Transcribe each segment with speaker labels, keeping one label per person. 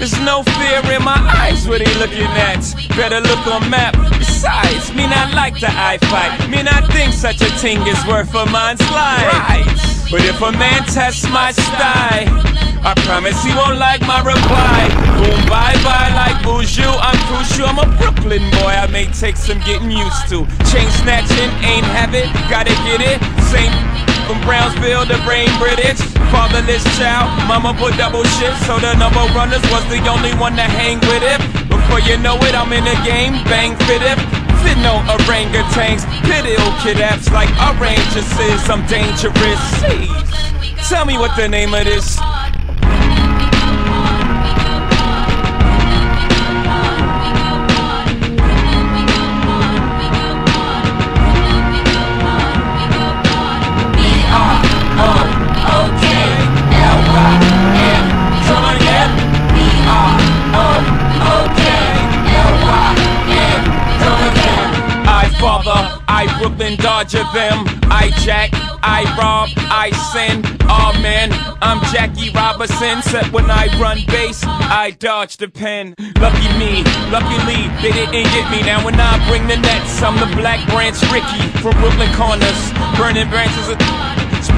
Speaker 1: There's no fear in my eyes, what he looking at? Better look on map. Besides, me not like the eye fight. Me not think such a thing is worth a man's life. But if a man tests my style, I promise he won't like my reply. Boom, bye bye, like Buju. I'm crucial. I'm a Brooklyn boy. I may take some getting used to. Chain snatching, ain't have it, gotta get it. Same from Brownsville to Brain British. Fatherless child, mama put double shit, so the number runners was the only one to hang with it. Before you know it, I'm in the game, bang fit it. Fit no orangutans, video kidnaps like oranges I'm dangerous. Tell me what the name of this. Brooklyn Dodger them. I jack, I rob, I sin. Oh man, I'm Jackie Robinson. Except when I run base, I dodge the pen. Lucky me, luckily they didn't get me. Now when I bring the nets, I'm the Black Branch Rickey from Brooklyn Corners. Burning branches of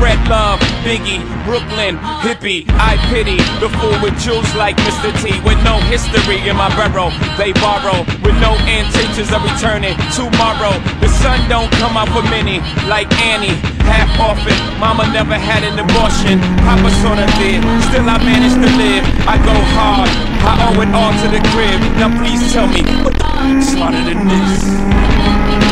Speaker 1: Spread love, Biggie, Brooklyn, hippie. I pity the fool with jewels like Mr. T. With no history in my barrel, they borrow. With no intentions of returning tomorrow. The sun don't come out for many, like Annie. Half orphan, mama never had an abortion. Papa sorta did, still I managed to live. I go hard, I owe it all to the crib. Now please tell me, what the f- smarter than this?